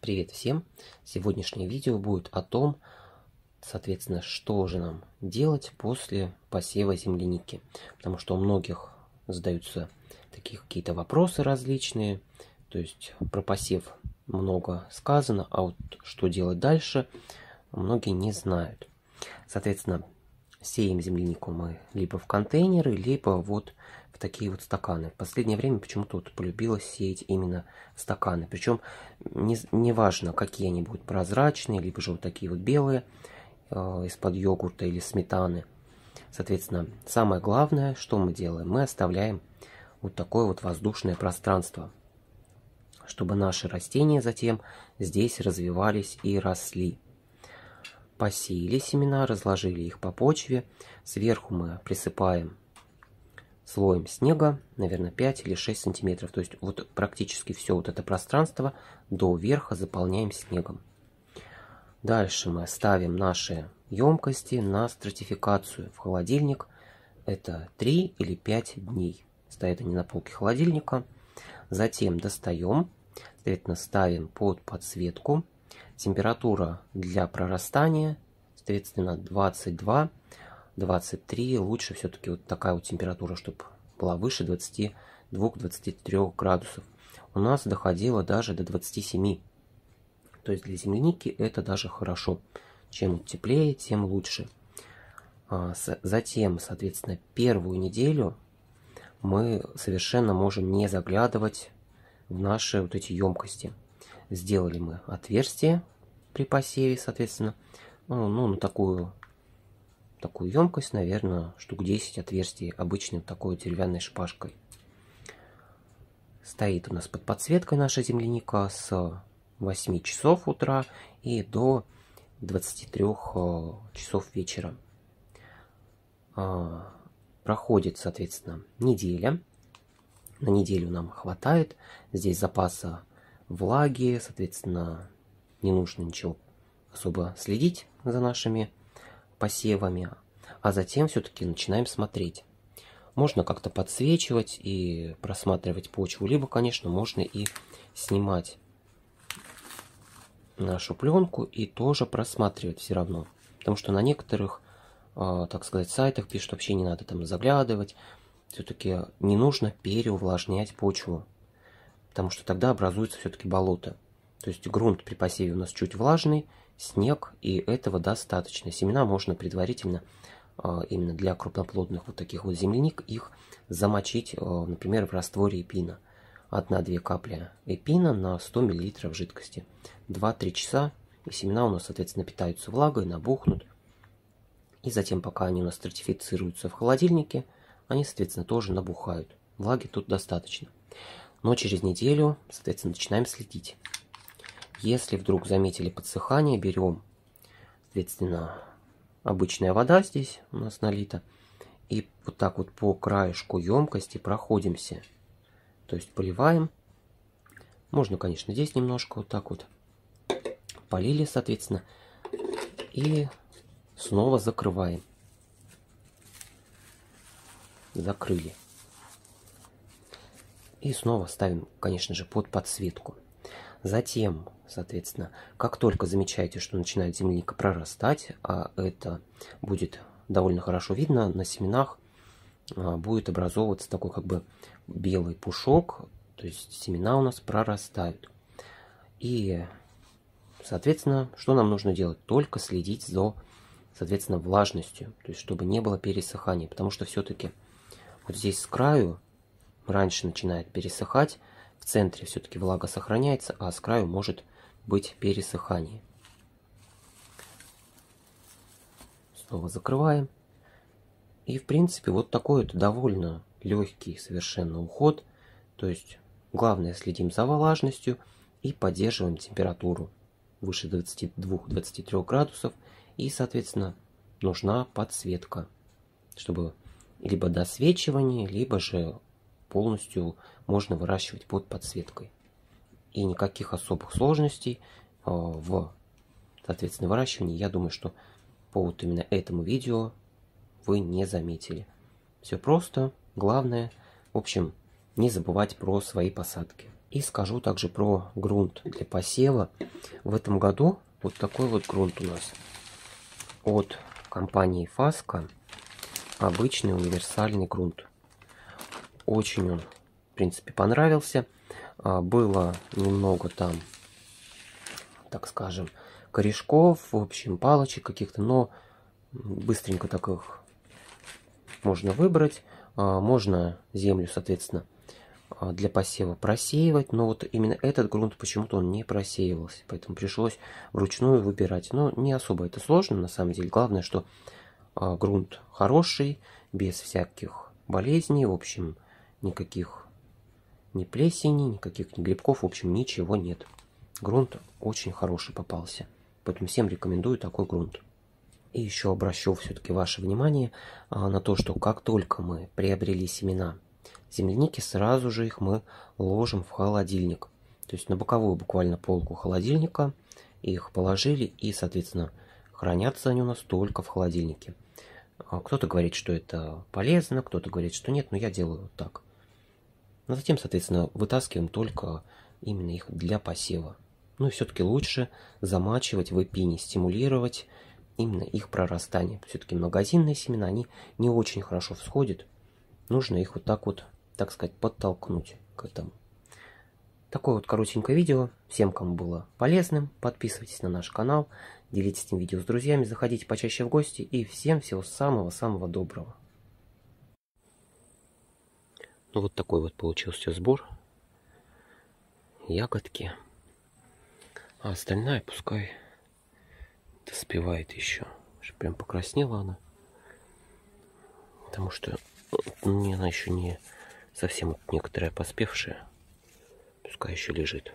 Привет всем! Сегодняшнее видео будет о том, соответственно, что же нам делать после посева земляники. Потому что у многих задаются такие какие-то вопросы различные. То есть про посев много сказано, а вот что делать дальше, многие не знают. Соответственно, сеем землянику мы либо в контейнеры, либо вот такие вот стаканы. В последнее время почему-то вот полюбилось сеять именно стаканы. Причем не, не важно, какие они будут прозрачные, либо же вот такие вот белые э, из-под йогурта или сметаны. Соответственно, самое главное, что мы делаем, мы оставляем вот такое вот воздушное пространство, чтобы наши растения затем здесь развивались и росли посеяли семена, разложили их по почве. Сверху мы присыпаем слоем снега, наверное, 5 или 6 сантиметров. То есть вот практически все вот это пространство до верха заполняем снегом. Дальше мы ставим наши емкости на стратификацию в холодильник. Это 3 или 5 дней. Стоят они на полке холодильника. Затем достаем, соответственно, ставим под подсветку. Температура для прорастания, соответственно, 22, 23. Лучше все-таки вот такая вот температура, чтобы была выше 22-23 градусов. У нас доходило даже до 27. То есть для земляники это даже хорошо. Чем теплее, тем лучше. А, затем, соответственно, первую неделю мы совершенно можем не заглядывать в наши вот эти емкости. Сделали мы отверстие при посеве, соответственно. Ну, ну на такую, такую емкость, наверное, штук 10 отверстий обычной такой деревянной шпажкой. Стоит у нас под подсветкой наша земляника с 8 часов утра и до 23 э, часов вечера. А, проходит, соответственно, неделя. На неделю нам хватает. Здесь запаса влаги, соответственно, не нужно ничего особо следить за нашими посевами, а затем все-таки начинаем смотреть. Можно как-то подсвечивать и просматривать почву, либо, конечно, можно и снимать нашу пленку и тоже просматривать все равно. Потому что на некоторых, э, так сказать, сайтах пишут, вообще не надо там заглядывать. Все-таки не нужно переувлажнять почву потому что тогда образуется все-таки болото. То есть грунт при посеве у нас чуть влажный, снег, и этого достаточно. Семена можно предварительно а, именно для крупноплодных вот таких вот земляник их замочить, а, например, в растворе эпина. 1-2 капли эпина на 100 мл жидкости. 2-3 часа, и семена у нас, соответственно, питаются влагой, набухнут. И затем, пока они у нас стратифицируются в холодильнике, они, соответственно, тоже набухают. Влаги тут достаточно. Но через неделю, соответственно, начинаем следить. Если вдруг заметили подсыхание, берем, соответственно, обычная вода здесь у нас налита. И вот так вот по краешку емкости проходимся. То есть поливаем. Можно, конечно, здесь немножко вот так вот. Полили, соответственно. И снова закрываем. Закрыли. И снова ставим, конечно же, под подсветку. Затем, соответственно, как только замечаете, что начинает земляника прорастать, а это будет довольно хорошо видно, на семенах а, будет образовываться такой как бы белый пушок, то есть семена у нас прорастают. И, соответственно, что нам нужно делать? Только следить за, соответственно, влажностью, то есть чтобы не было пересыхания, потому что все-таки вот здесь с краю раньше начинает пересыхать, в центре все-таки влага сохраняется, а с краю может быть пересыхание. Снова закрываем. И в принципе вот такой вот довольно легкий совершенно уход. То есть главное следим за влажностью и поддерживаем температуру выше 22-23 градусов. И соответственно нужна подсветка, чтобы либо досвечивание, либо же полностью можно выращивать под подсветкой. И никаких особых сложностей а, в, соответственно, выращивании, я думаю, что по вот именно этому видео вы не заметили. Все просто, главное, в общем, не забывать про свои посадки. И скажу также про грунт для посева. В этом году вот такой вот грунт у нас от компании Фаска. Обычный универсальный грунт. Очень он, в принципе, понравился. А, было немного там, так скажем, корешков, в общем, палочек каких-то, но быстренько так их можно выбрать. А, можно землю, соответственно, а, для посева просеивать, но вот именно этот грунт почему-то он не просеивался, поэтому пришлось вручную выбирать. Но не особо это сложно, на самом деле. Главное, что грунт хороший, без всяких болезней, в общем, никаких ни плесени, никаких ни грибков, в общем, ничего нет. Грунт очень хороший попался. Поэтому всем рекомендую такой грунт. И еще обращу все-таки ваше внимание а, на то, что как только мы приобрели семена земляники, сразу же их мы ложим в холодильник. То есть на боковую буквально полку холодильника их положили и, соответственно, хранятся они у нас только в холодильнике. А кто-то говорит, что это полезно, кто-то говорит, что нет, но я делаю вот так. Но затем, соответственно, вытаскиваем только именно их для посева. Ну и все-таки лучше замачивать в эпине, стимулировать именно их прорастание. Все-таки магазинные семена, они не очень хорошо всходят. Нужно их вот так вот, так сказать, подтолкнуть к этому. Такое вот коротенькое видео. Всем, кому было полезным, подписывайтесь на наш канал, делитесь этим видео с друзьями, заходите почаще в гости и всем всего самого-самого доброго. Ну вот такой вот получился сбор. Ягодки. А остальная пускай доспевает еще. Прям покраснела она. Потому что ну, она еще не совсем некоторая поспевшая. Пускай еще лежит.